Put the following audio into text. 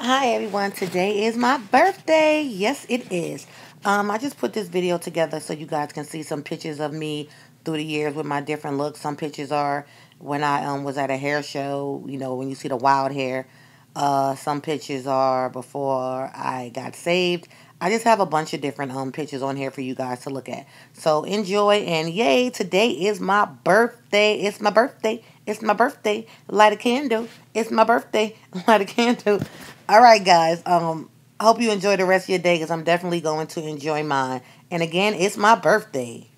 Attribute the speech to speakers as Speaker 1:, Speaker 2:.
Speaker 1: Hi everyone, today is my birthday. Yes, it is. Um, I just put this video together so you guys can see some pictures of me through the years with my different looks. Some pictures are when I um was at a hair show, you know, when you see the wild hair. Uh, some pictures are before I got saved. I just have a bunch of different um pictures on here for you guys to look at. So enjoy and yay, today is my birthday. It's my birthday. It's my birthday. Light a candle. It's my birthday. Light a candle. All right, guys. Um, hope you enjoy the rest of your day because I'm definitely going to enjoy mine. And again, it's my birthday.